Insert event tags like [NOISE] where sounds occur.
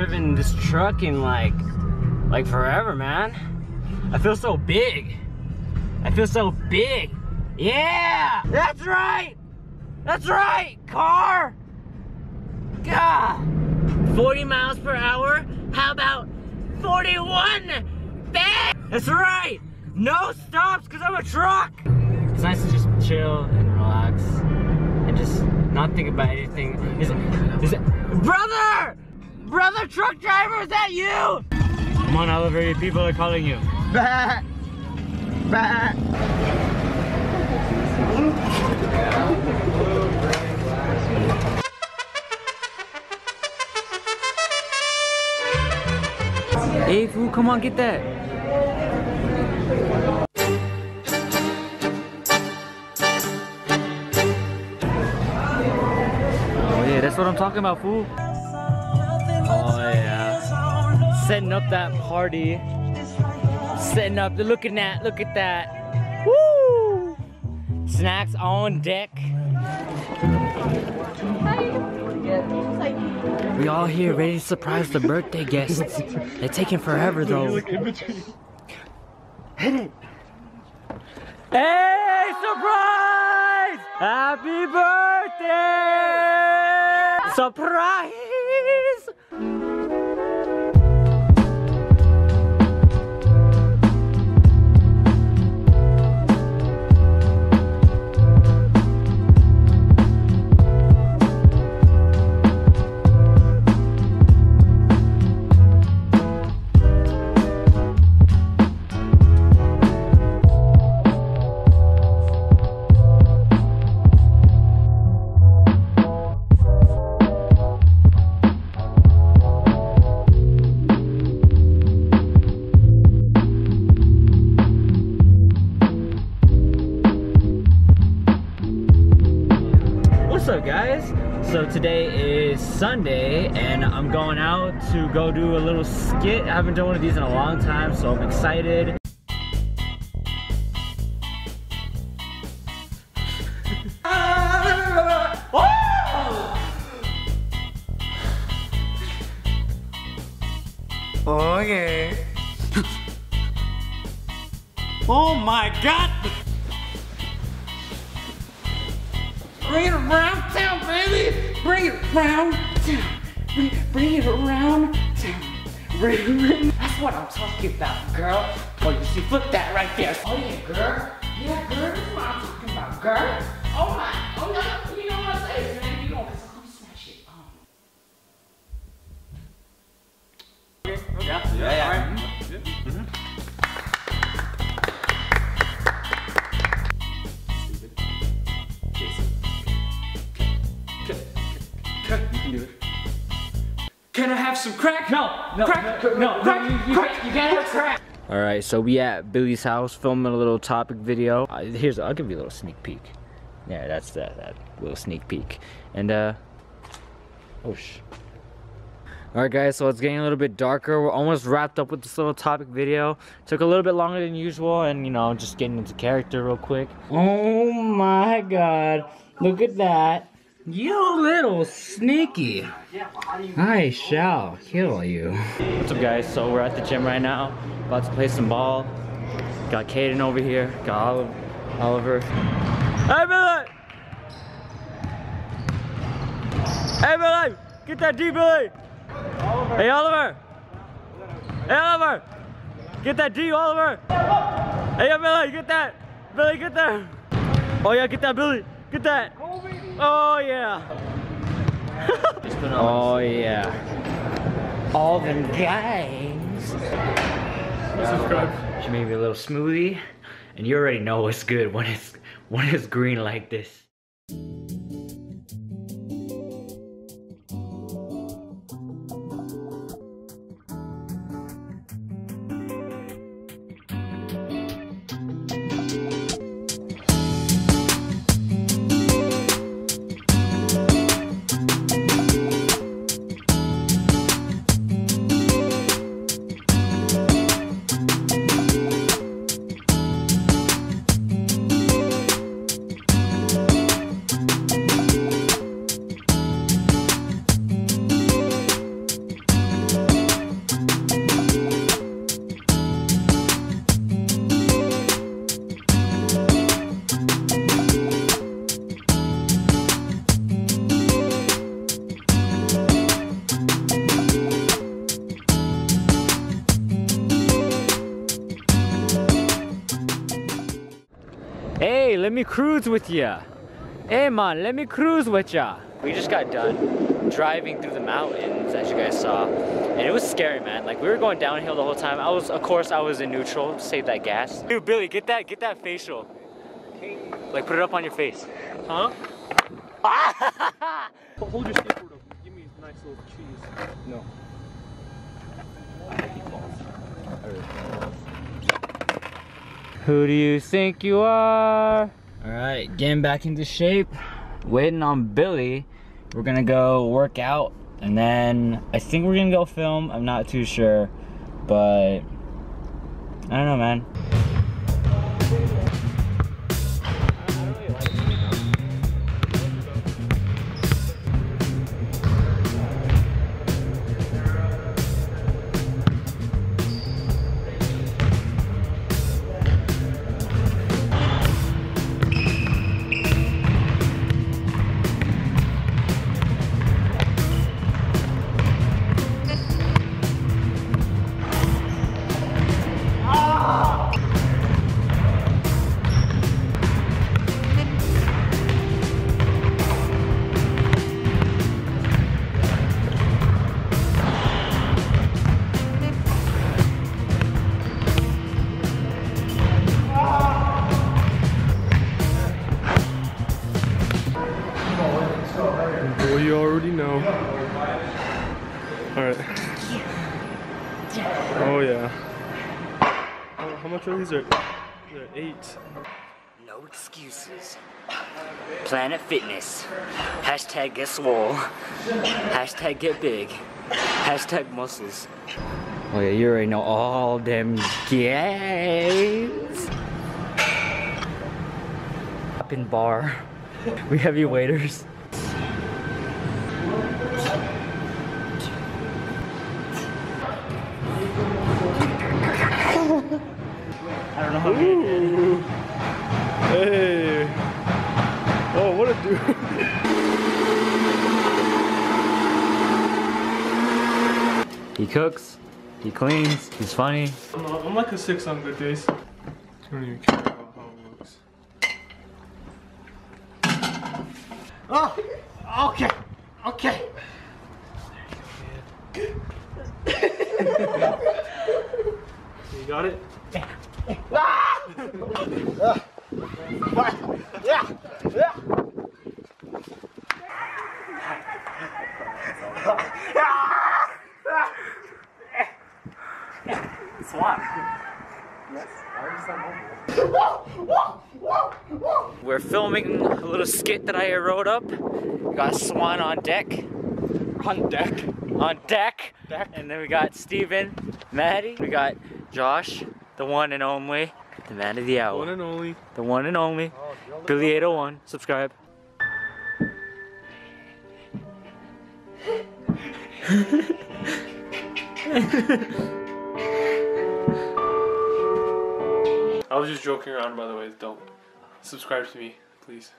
driven this truck in like, like forever, man. I feel so big. I feel so big. Yeah, that's right. That's right, car. God. 40 miles per hour? How about 41? Bang! That's right. No stops because I'm a truck. It's nice to just chill and relax and just not think about anything. Is, is it, brother! Brother truck driver, is that you? Come on, Oliver, people are calling you. Bah. Bah. Hey, fool, come on, get that. Oh yeah, that's what I'm talking about, fool. Yeah. Setting up that party. Setting up, the looking at, look at that. Woo! Snacks on deck. We all here ready to surprise the birthday guests. They're taking forever though. Hit it. Hey, surprise! Happy birthday! Surprise! Up guys? So today is Sunday and I'm going out to go do a little skit. I haven't done one of these in a long time so I'm excited. Oh, okay. [LAUGHS] Oh my god! Bring it around town, baby! Bring it around town! Bring, bring it around town! Bring, bring. That's what I'm talking about, girl. Oh, you see, flip that right there. Oh yeah, girl. Yeah, girl, that's what I'm talking about, girl. Oh my, oh no, some crack? No, no, crack, no, no, crack, you, you, crack. you can't have crack. All right, so we at Billy's house filming a little topic video. Uh, here's, I'll give you a little sneak peek. Yeah, that's that, that little sneak peek. And uh, oh sh. All right guys, so it's getting a little bit darker. We're almost wrapped up with this little topic video. Took a little bit longer than usual and you know, just getting into character real quick. Oh my God, look at that. You little sneaky. I shall kill you. What's up guys? So we're at the gym right now. About to play some ball. Got Caden over here. Got Oliver. Oliver. Hey Billy! Hey Billy! Get that D Billy! Hey Oliver! Hey Oliver! Get that D Oliver! Hey Billy, get that! Billy, get that! Oh yeah, get that Billy! Get that! Oh yeah! [LAUGHS] oh yeah! All them guys! Subscribe. She made me a little smoothie, and you already know it's good when it's when it's green like this. Hey, let me cruise with ya. Hey man, let me cruise with ya. We just got done driving through the mountains as you guys saw. And it was scary, man. Like we were going downhill the whole time. I was, of course, I was in neutral to save that gas. Dude, Billy, get that, get that facial. Like put it up on your face. Huh? [LAUGHS] Hold your skateboard up. Give me a nice little cheese. No. Who do you think you are? All right, getting back into shape. Waiting on Billy. We're gonna go work out and then I think we're gonna go film. I'm not too sure, but I don't know, man. How, how much are these? Are they're eight. No excuses. Planet Fitness. Hashtag get swole. Hashtag get big. Hashtag muscles. Oh yeah, you already know all them gains. Up in bar. We heavy waiters. What a dude. He cooks, he cleans, he's funny. I'm, uh, I'm like a six on good days. I don't even care about how it looks. Oh, okay, okay. [LAUGHS] You got it? Ah! [LAUGHS] Ah! Yeah, yeah. We're filming a little skit that I wrote up. We Got Swan on deck. On deck. On deck. Deck. And then we got Steven, Maddie. We got Josh, the one and only, the man of the hour. The one and only. The one and only. Oh, Billy 801. Subscribe. [LAUGHS] I was just joking around, by the way. Don't subscribe to me, please.